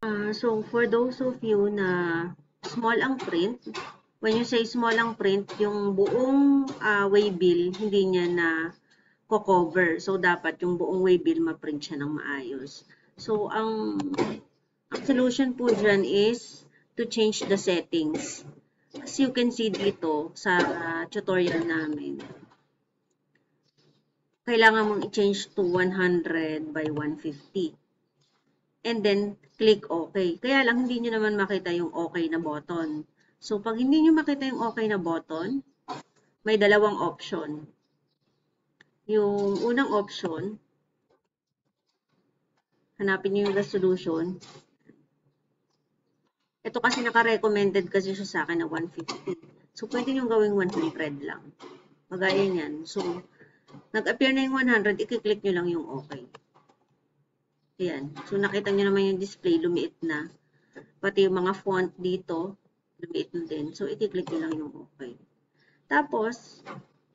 Uh, so, for those of you na small ang print, when you say small ang print, yung buong uh, waybill, hindi niya na ko-cover. So, dapat yung buong waybill ma-print siya ng maayos. So, ang, ang solution po dyan is to change the settings. As you can see dito sa uh, tutorial namin, kailangan mong i-change to 100 by 150 and then click OK. Kaya lang hindi nyo naman makita yung OK na button. So, pag hindi nyo makita yung OK na button, may dalawang option. Yung unang option, hanapin nyo yung resolution. Ito kasi naka-recommended kasi siya sa akin na 150. So, pwede nyo gawing 100 lang. Magaya niyan. So, nag-appear na yung 100, i-click nyo lang yung OK. Ayan. So, nakita nyo naman yung display, lumiit na. Pati yung mga font dito, lumiit na din. So, i-click nyo lang yung okay. Tapos,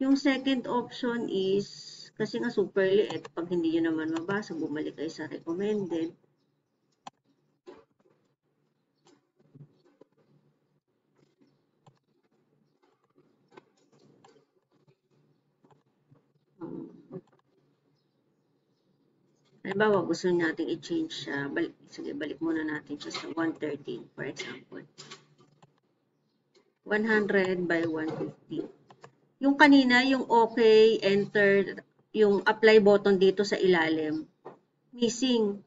yung second option is, kasi nga super liit, pag hindi nyo naman mabasa, bumalik kayo sa recommended. Halimbawa, gusto natin i-change siya. Balik, sige, balik muna natin siya sa 113, for example. 100 by 150. Yung kanina, yung okay, enter, yung apply button dito sa ilalim, missing.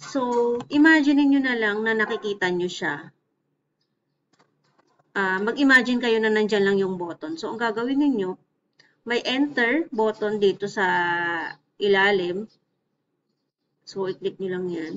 So, imagine niyo na lang na nakikita nyo siya. Uh, Mag-imagine kayo na nandyan lang yung button. So, ang gagawin ninyo, may enter button dito sa ilalim, So, i-click nyo lang yan.